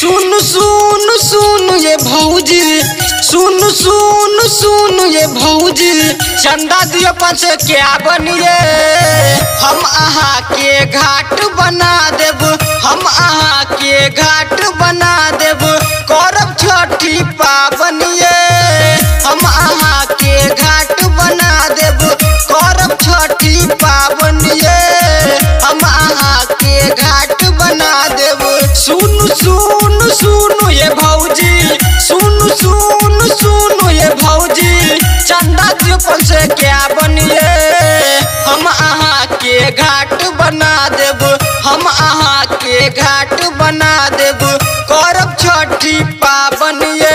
सुन सुन सुन ये भौजी सुन सुन सुन ये भौजी। चंदा दियो पाँच क्या बनिए? हम आहा के घाट बना देब। हम आहा के घाट बना देब। करब छठी पाबनिए। घाट बना देब। करब छठी पाबनिए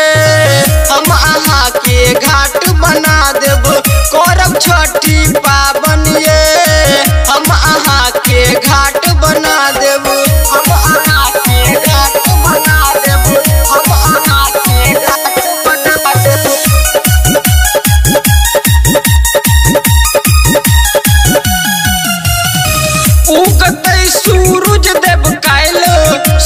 हम अहाँ के घाट बना देब। करब छठी पाबनिए हम अहाँ के घाट बना देब। हम अहाँ के घाट बना के घाट बना देब। उगते सूरज देव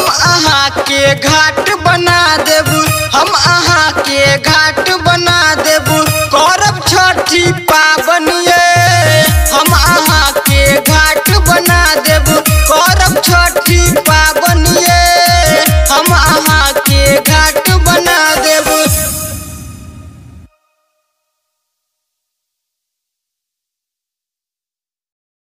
हम अहाँ के घाट बना देव हम अहाँ के घाट